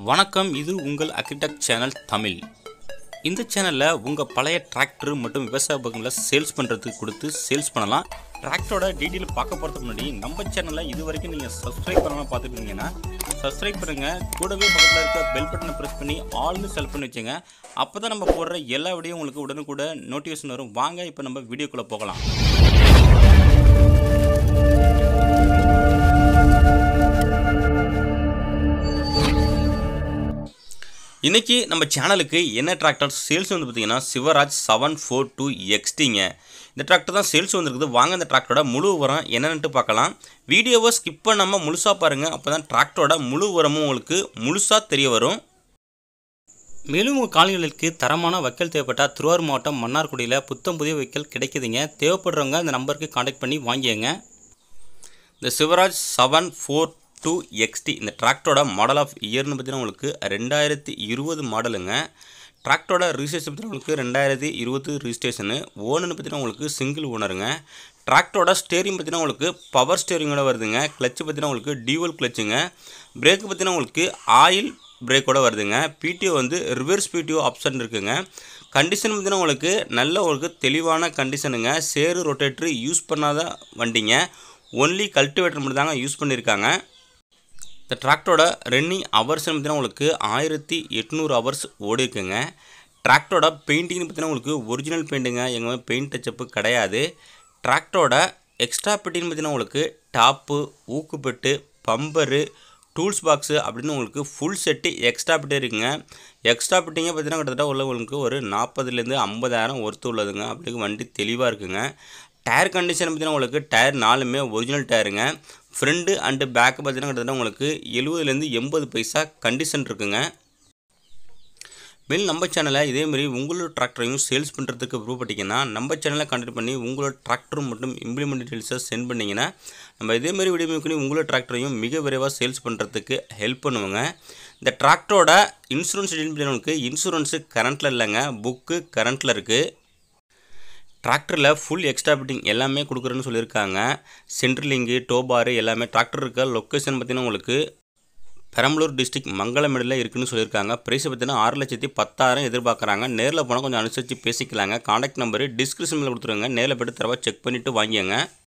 வணக்கம் இது உங்கள் அக்ரிடெக்ட் சேனல் தமிழ். இந்த சேனலில் உங்கள் பழைய டிராக்டர் மற்றும் விவசாய பகங்களை சேல்ஸ் பண்ணுறதுக்கு கொடுத்து சேல்ஸ் பண்ணலாம். டிராக்டரோட டீட்டெயில் பார்க்க போகிறதுக்கு முன்னாடி நம்ம சேனலை இது வரைக்கும் நீங்கள் சப்ஸ்கிரைப் பண்ணாமல் பார்த்துருக்கீங்கன்னா சப்ஸ்கிரைப் பண்ணுங்கள் கூடவே பக்கத்தில் இருக்க பெல் பட்டனை ப்ரெஸ் பண்ணி ஆல்னு செலக்ட் பண்ணி வச்சுங்க. அப்போ தான் நம்ம போடுற எல்லா வீடியோ உங்களுக்கு உடனுக்கூட நோட்டிஃபிகேஷன் வரும். வாங்க இப்போ நம்ம வீடியோக்குள்ளே போகலாம். இன்றைக்கி நம்ம சேனலுக்கு என்ன டிராக்டர் சேல்ஸ் வந்து பார்த்தீங்கன்னா சிவராஜ் செவன் ஃபோர் டூ எக்ஸ்டிங்க இந்த டிராக்டர் தான் சேல்ஸ் வந்துருக்குது. வாங்க இந்த டிராக்டரோட முழு உரம் என்னென்னுட்டு பார்க்கலாம். வீடியோவை ஸ்கிப் பண்ணாமல் முழுசாக பாருங்கள் அப்போ தான் டிராக்டரோட முழு உரமும் உங்களுக்கு முழுசாக தெரிய வரும். மேலும் உங்கள் காலநிலைக்கு தரமான வைக்கல் தேவைப்பட்டால் திருவாரூர் மாவட்டம் மன்னார்குடியில் புத்தம் புதிய வைக்கல் கிடைக்குதுங்க. தேவைப்படுறவங்க இந்த நம்பருக்கு காண்டாக்ட் பண்ணி வாங்கிக்கங்க. இந்த Swaraj seven four two XT இந்த டிராக்டரோட மாடல் ஆஃப் இயர்னு பார்த்தீங்கன்னா உங்களுக்கு ரெண்டாயிரத்தி இருபது மாடலுங்க டிராக்டரோட ரிஜிஸ்ட்ரேஷன் பார்த்தீங்கன்னா உங்களுக்கு ரெண்டாயிரத்தி இருபது ரிஜிஸ்ட்ரேஷனு ஓனர்னு பார்த்தீங்கன்னா உங்களுக்கு சிங்கிள் ஓனருங்க டிராக்டரோட ஸ்டேரிங் பார்த்தீங்கன்னா உங்களுக்கு பவர் ஸ்டேரிங்கோட வருதுங்க கிளச்சு பார்த்தீங்கன்னா உங்களுக்கு டியூவல் கிளச்சுங்க பிரேக்கு பார்த்தீங்கன்னா உங்களுக்கு ஆயில் பிரேக்கோட வருதுங்க பிடிஓ வந்து ரிவர்ஸ் பிடிஓ ஆப்ஷன் இருக்குங்க. கண்டிஷன் பார்த்தீங்கன்னா உங்களுக்கு நல்ல உங்களுக்கு தெளிவான கண்டிஷனுங்க சேரு ரொட்டேட்ரு யூஸ் பண்ணாத வண்டிங்க. ஒன்லி கல்டிவேட்டர் மட்டும் தாங்க யூஸ் பண்ணியிருக்காங்க இந்த டிராக்டரோட ரன்னிங் ஹவர்ஸ் பார்த்தீங்கன்னா உங்களுக்கு ஆயிரத்தி எட்நூறு ஹவர்ஸ் ஓடி இருக்குங்க டிராக்டரோட பெயிண்டிங்னு பார்த்தீங்கன்னா உங்களுக்கு ஒரிஜினல் பெயிண்ட்டுங்க எங்கள் பெயிண்ட் டச்சப்பு கிடையாது. டிராக்டரோட எக்ஸ்ட்ரா பெட்டின்னு பார்த்தீங்கன்னா உங்களுக்கு டாப்பு ஊக்குப்பெட்டு பம்பரு டூல்ஸ் பாக்ஸு அப்படின்னு உங்களுக்கு ஃபுல் செட்டு எக்ஸ்ட்ரா பெட்டி இருக்குங்க. எக்ஸ்ட்ரா பெட்டிங்க பார்த்தீங்கன்னா கிட்டத்தட்ட உள்ள உங்களுக்கு ஒரு நாற்பதுலேருந்து ஐம்பதாயிரம் ஒர்த்து உள்ளதுங்க. அப்படி வண்டி தெளிவாக இருக்குங்க. டயர் கண்டிஷன் பார்த்தீங்கன்னா உங்களுக்கு டயர் நாலுமே ஒரிஜினல் டயருங்க ஃப்ரண்ட்டு அண்டு பேக்கு பார்த்தீங்கன்னா கிட்டத்தட்ட உங்களுக்கு எழுபதுலேருந்து எண்பது பைசா கண்டிஷன் இருக்குங்க. மேலும் நம்ம சேனலை இதேமாரி உங்களோட டிராக்டரையும் சேல்ஸ் பண்ணுறதுக்கு ப்ரூவ் பண்ணிங்கன்னா நம்ம சேனலை கான்டெக்ட் பண்ணி உங்களோட டிராக்டர் மட்டும் இம்ப்ளிமெண்ட் டீட்டெயில்ஸை சென்ட் பண்ணிங்கன்னா நம்ம இதேமாரி வீடியோ மேக் பண்ணி உங்களோட டிராக்டரையும் மிக விரைவாக சேல்ஸ் பண்ணுறதுக்கு ஹெல்ப் பண்ணுவோங்க. இந்த டிராக்டரோட இன்சூரன்ஸ் உங்களுக்கு இன்சூரன்ஸு கரண்ட்டில் இல்லைங்க புக்கு கரண்ட்டில் இருக்குது டிராக்டரில் ஃபுல் எக்ஸ்ட்ரா ஃபிட்டிங் எல்லாமே கொடுக்குறேன்னு சொல்லியிருக்காங்க. சென்ட்ரலிங்கு டோபாரு எல்லாமே டிராக்டர் இருக்க லொக்கேஷன் பார்த்தீங்கன்னா உங்களுக்கு பெரம்பலூர் டிஸ்ட்ரிக்ட் மங்களமேடில் இருக்குன்னு சொல்லியிருக்காங்க. ப்ரைஸ் பார்த்தீங்கன்னா ஆறு லட்சத்தி பத்தாயிரம் எதிர்பார்க்குறாங்க. நேரில் போனால் கொஞ்சம் அனுசரித்து பேசிக்கலாங்க. காண்டாக்ட் நம்பரு டிஸ்கிரிப்ஷனில் கொடுத்துருங்க. நேரில் போய்ட்டு தரவா செக் பண்ணிவிட்டு வாங்கிங்க